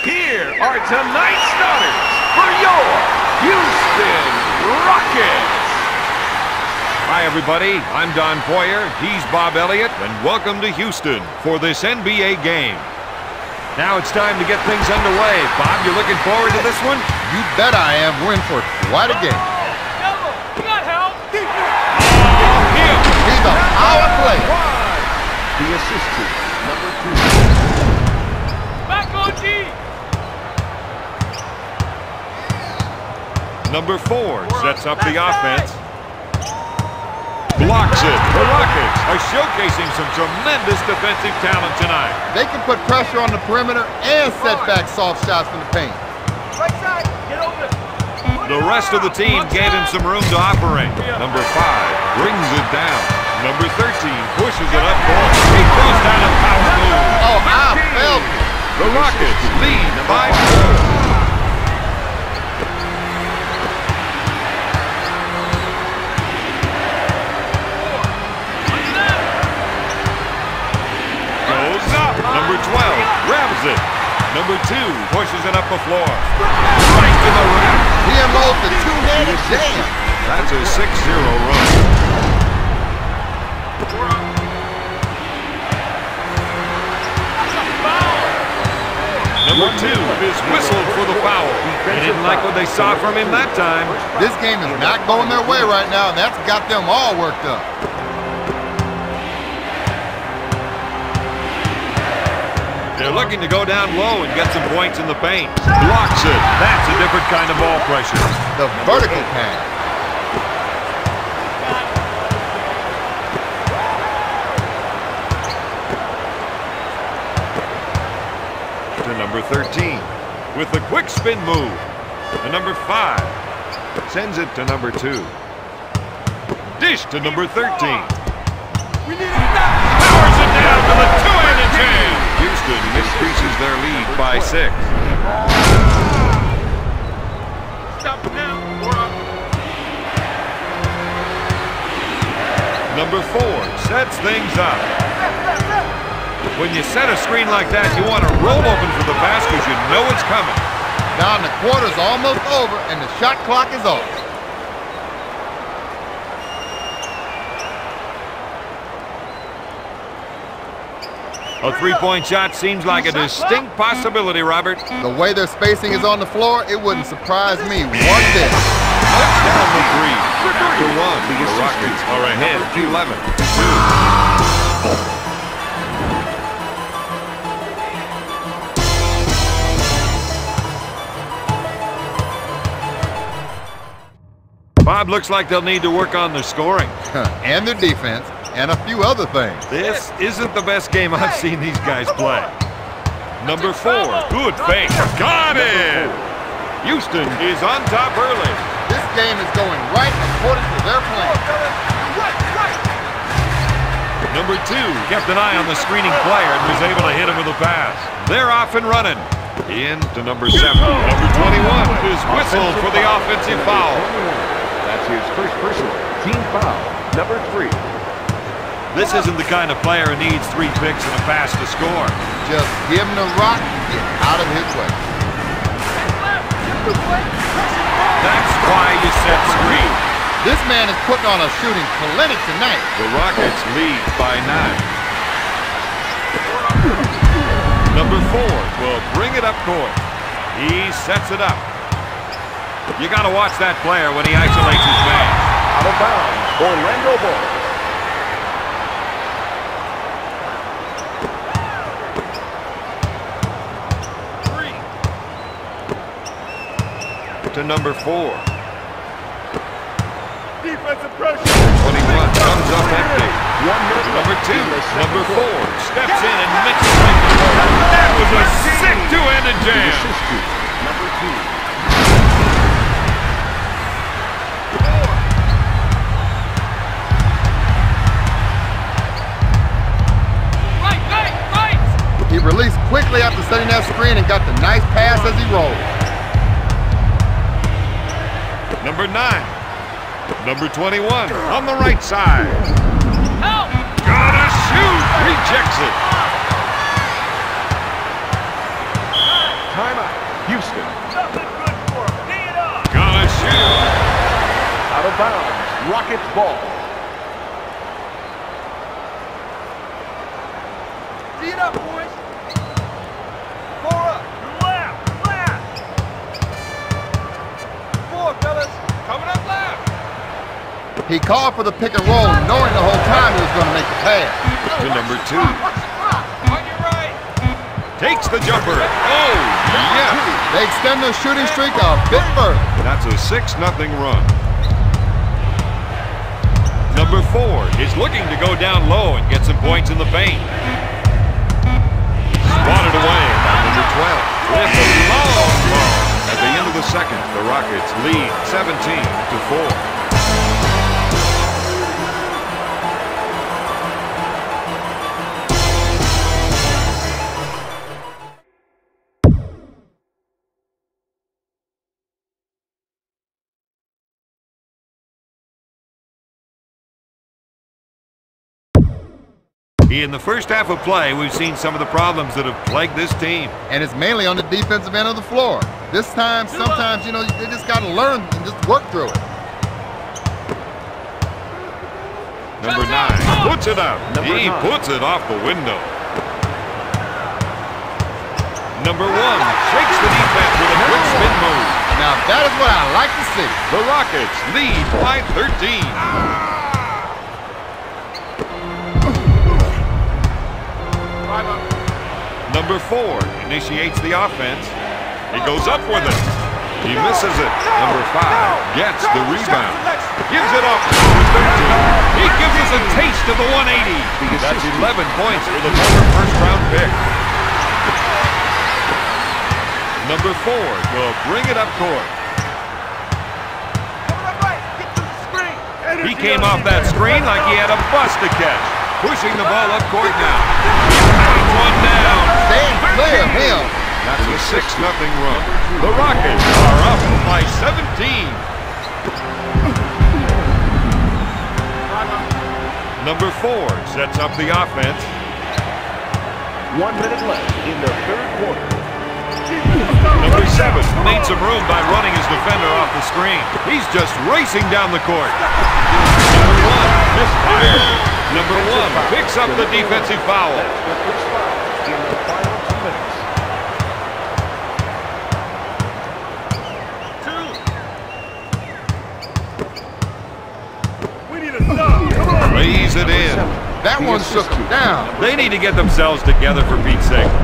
Here are tonight's starters for your Houston Rockets. Hi, everybody. I'm Don Poier. He's Bob Elliott, and welcome to Houston for this NBA game. Now it's time to get things underway. Bob, you looking forward to this one? You bet I am. We're in for quite a game. You got help. He's a power player. The assist number two. Number four sets up the offense. Blocks it. The Rockets are showcasing some tremendous defensive talent tonight. They can put pressure on the perimeter and set back soft shots from the paint. Right side. Get over. The rest of the team gave him some room to operate. Number five brings it down. Number 13 pushes it up court. He throws down a power move. Oh, I felt it. The Rockets lead by four. Grabs it. Number two pushes it up the floor. Right to the rim. He unloads the two-handed jam. That's a 6-0 run. Number two is whistled for the foul. They didn't like what they saw from him that time. This game is not going their way right now, and that's got them all worked up. They're looking to go down low and get some points in the paint. Blocks it. That's a different kind of ball pressure. The vertical pass. to number 13 with the quick spin move. The number 5 sends it to number 2. Dish to number 13. Powers it down to the two-handed jam. Houston increases their lead by 6. Stop now. Or up. Number 4 sets things up. When you set a screen like that, you want to roll open for the pass because you know it's coming. Now the quarter's almost over, and the shot clock is off. A three-point shot seems like a distinct possibility, Robert. The way their spacing is on the floor, it wouldn't surprise me one bit. Touchdown the three. After one, the Rockets are ahead 11 Bob looks like they'll need to work on their scoring. and their defense, and a few other things. This isn't the best game I've seen these guys play. Number four, good fake. Got it! Houston is on top early. This game is going right according to their plan. Number two kept an eye on the screening player and was able to hit him with a pass. They're off and running. In to number seven. Number 21 is whistled for the offensive foul. That's his first personal team foul. Number three. This isn't the kind of player who needs three picks and a pass to score. Just give him the rock and get out of his way. That's why you set screen. This man is putting on a shooting clinic tonight. The Rockets lead by nine. Number four will bring it up court. He sets it up. You got to watch that player when he isolates his man. Out of bounds. Orlando ball. To number four. Defensive pressure. 21 comes up empty. One minute Number two, in the second number four, steps in and makes it right. That was a sick two-handed The jam. number two. Right, right, right. He released quickly after setting that screen and got the nice pass as he rolled. Number nine. Number 21 on the right side. Help. Gotta shoot. Rejects it. Time Houston. Nothing good for him. Knee it up. Gonna shoot. Out of bounds. Rockets ball. He called for the pick and roll, knowing the whole time he was going to make the pass. To number two. On your right. Takes the jumper. Oh, yes. They extend their shooting streak a bit further. That's a 6 nothing run. Number four is looking to go down low and get some points in the paint. Spotted away by number 12. It's a long ball. At the end of the second, the Rockets lead 17 to 4. In the first half of play, we've seen some of the problems that have plagued this team. And it's mainly on the defensive end of the floor. This time, sometimes, you know, they just got to learn and just work through it. Number nine puts it up. Number he nine. puts it off the window. Number one shakes the defense with a quick spin move. Now, that is what I like to see. The Rockets lead by 13. Number four initiates the offense. He goes up with it. He misses it. Number five gets the rebound. Gives it up to number 13. He gives us a taste of the 180. That's 11 points for the former first-round pick. Number four will bring it up court. He came off that screen like he had a bus to catch. Pushing the ball up court now. Knocks one down. Stand clear of him. That's a 6 nothing run. The Rockets are up by 17. Number four sets up the offense. One minute left in the third quarter. Number seven made some room by running his defender off the screen. He's just racing down the court. Number one misfired. Number one picks up the defensive foul. That's the first foul in the final two minutes. We need a stop. Come it in. That one shook him down. They need to get themselves together for Pete's sake. Take.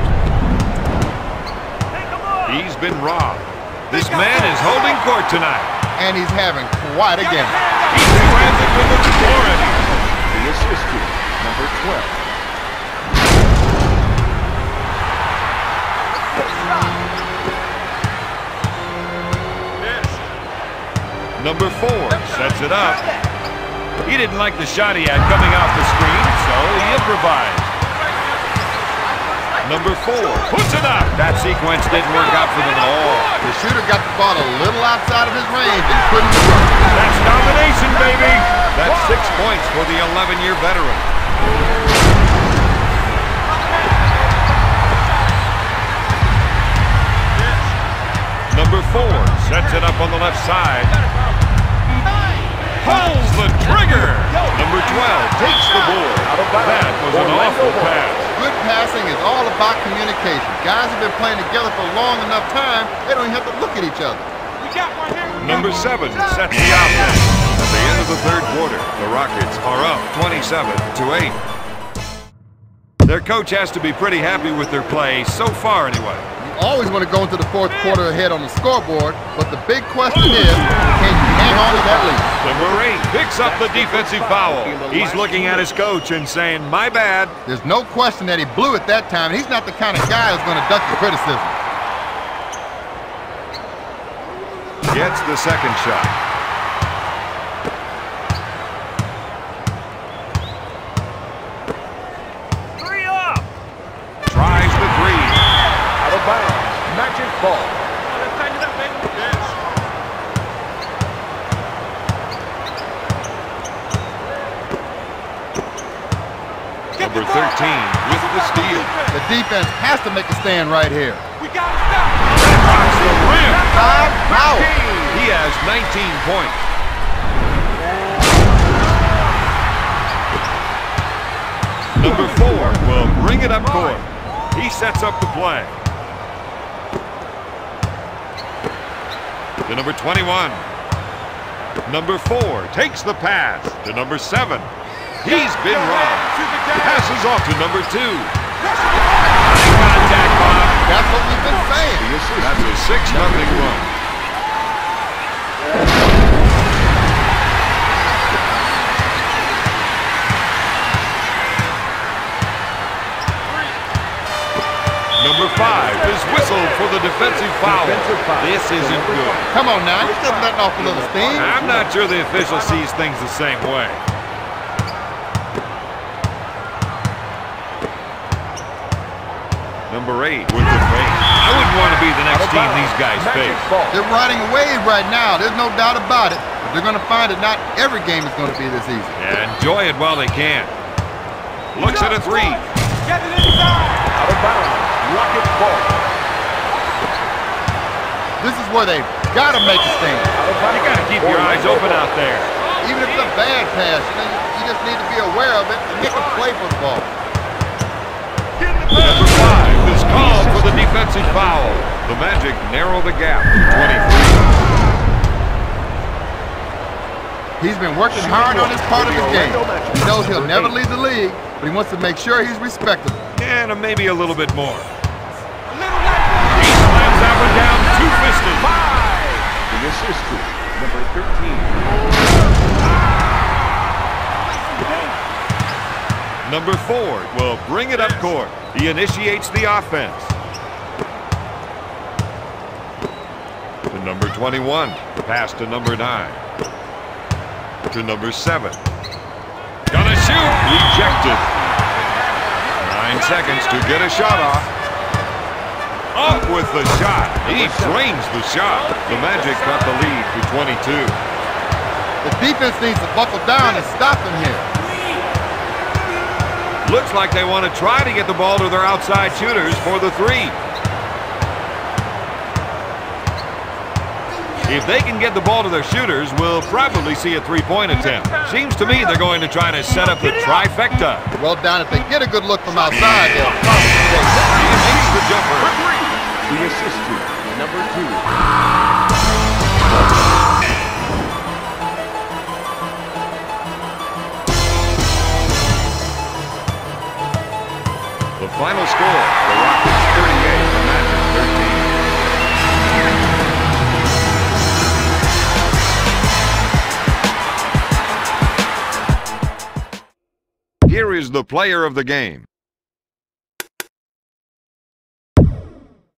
He's been robbed. This man is holding court tonight. And he's having quite a game. He two-hands it with the authority. The assist to number 12. Number four sets it up. He didn't like the shot he had coming off the screen, so he improvised. Number four puts it up. That sequence didn't work out for them at all. The shooter got the ball a little outside of his range and couldn't work. That's domination, baby. That's six points for the 11-year veteran. Sets it up on the left side. Pulls the trigger. Number 12 takes the board. That was an awful pass. Good passing is all about communication. Guys have been playing together for long enough time, they don't even have to look at each other. We got one here. Number seven sets the offense. At the end of the third quarter, the Rockets are up 27 to 8. Their coach has to be pretty happy with their play so far anyway. Always want to go into the fourth quarter ahead on the scoreboard, but the big question is, can you hang on to that lead? Number eight picks up the defensive foul. He's looking at his coach and saying, my bad. There's no question that he blew it that time. He's not the kind of guy who's going to duck the criticism. Gets the second shot. Ball. Let's tighten it up, baby. Yes. Number 13 with the steal. The defense has to make a stand right here. We got to stop. Rocks foul. He has 19 points. Number four will bring it up court. He sets up the play. To number 21. Number four takes the pass to number seven. He's been robbed. Passes off to number two. Contact, Bob. That's what we've been saying. That's a 6 nothing run. Number five is whistled for the defensive foul. This isn't good. Come on now, he's just letting off a little steam. I'm not sure the official sees things the same way. Number eight with the fake. I wouldn't want to be the next team these guys face. They're riding a wave right now. There's no doubt about it. But they're going to find that not every game is going to be this easy. Yeah, enjoy it while they can. Looks at a three. Get it inside. Out of bounds. Rocket ball. This is where they've got to make a stand. You got to keep your eyes open out there. Even if it's a bad pass, you, know, you, you just need to be aware of it and make a play for the ball. Number five is called for the defensive foul. The Magic narrow the gap to 23. He's been working hard on this part of his game. He knows he'll never lead the league, but he wants to make sure he's respectable. And maybe a little bit more. Two-fisted. The assist to number 13. Number four will bring it up court. He initiates the offense. To number 21. Pass to number nine. To number seven. Gonna shoot. Rejected. Nine seconds to get a shot off. Up with the shot. He drains the shot. The Magic got the lead to 22. The defense needs to buckle down and stop him here. Looks like they want to try to get the ball to their outside shooters for the three. If they can get the ball to their shooters, we'll probably see a three-point attempt. Seems to me they're going to try to set up the trifecta. Well done. If they get a good look from outside, they'll probably take. He makes the jumper. The assist to number two. The final score, the Rockets 38, the Magic 13. Here is the player of the game.